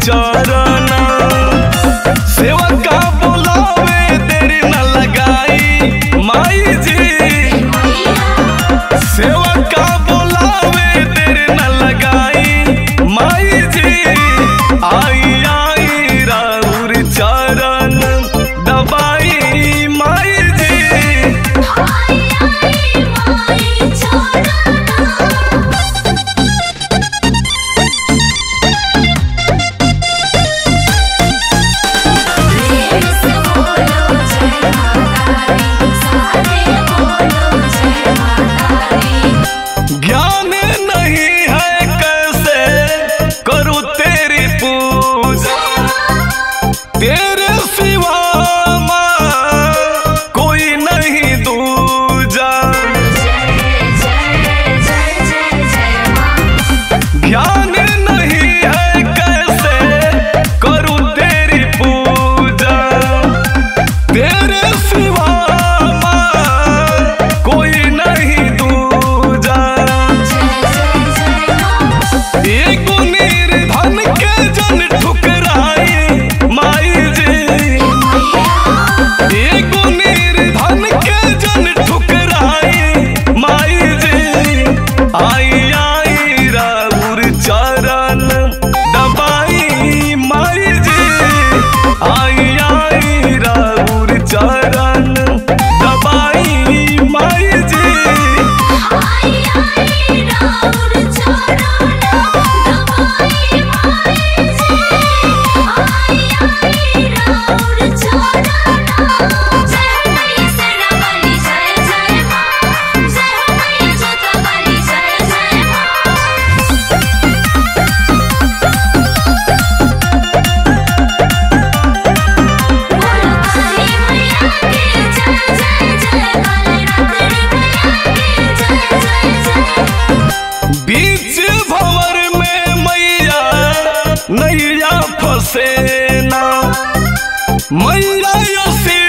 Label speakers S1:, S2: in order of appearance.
S1: Jordan. Mayra y